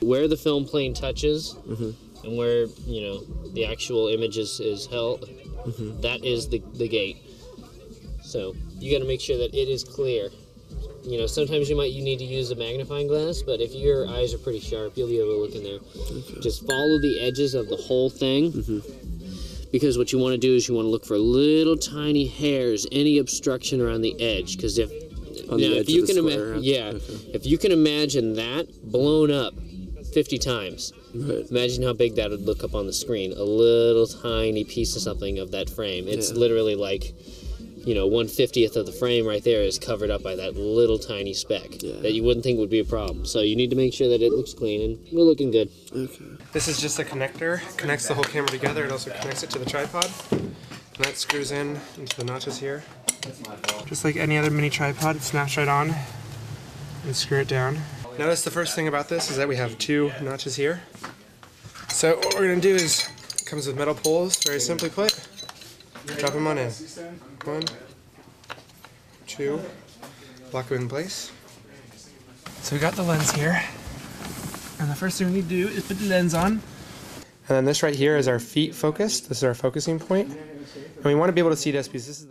Where the film plane touches Mm-hmm. and where, you know, the actual image is, is held, Mm-hmm. that is the, the gate. So you got to make sure that it is clear. You know, sometimes you might you need to use a magnifying glass, but if your eyes are pretty sharp, you'll be able to look in there. Just follow the edges of the whole thing. Mm-hmm. Because what you want to do is you want to look for little tiny hairs, any obstruction around the edge. Because if On the now, edge if you of the can ima- square, yeah, okay. if you can imagine that blown up 50 times, Right. imagine how big that would look up on the screen. A little tiny piece of something of that frame. It's Yeah. literally like, you know, one fiftieth of the frame right there is covered up by that little tiny speck Yeah. that you wouldn't think would be a problem. So you need to make sure that it looks clean, and we're looking good. Okay. This is just a connector, connects the whole camera together. It also connects it to the tripod. And that screws in into the notches here. Just like any other mini tripod, it snaps right on and screw it down. Notice the first thing about this is that we have two notches here. So what we're gonna do is, it comes with metal poles, very simply put. Drop them on in. One, two, lock them in place. So we got the lens here. And the first thing we need to do is put the lens on. And then this right here is our feet focused. This is our focusing point. And we want to be able to see this because this is